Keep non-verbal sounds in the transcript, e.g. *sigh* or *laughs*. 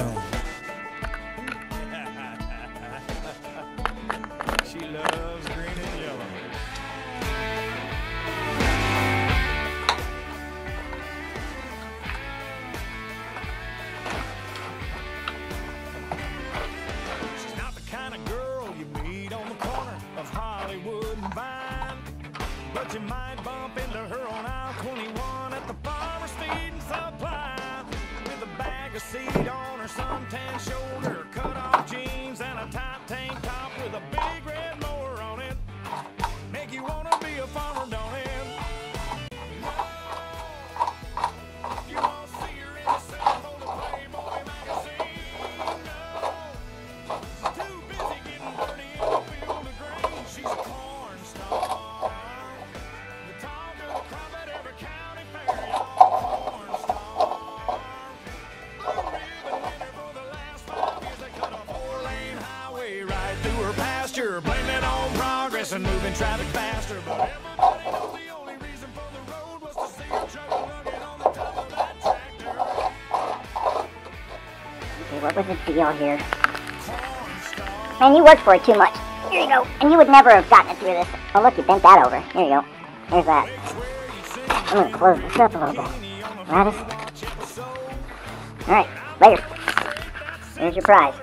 cone. *laughs* she loves green and yellow. She's not the kind of girl you meet on the corner of Hollywood and Vine. But you might bump into her suntan shoulder, cut off jeans, and a tight tank top with a big Blame it on progress and moving traffic faster. But road was the. Okay, what was the deal here? Man, you worked for it too much. Here you go. And you would never have gotten it through this. Oh, look, you bent that over. Here you go. There's that. I'm gonna close this up a little bit. Rattis? Alright, later. Here's your prize.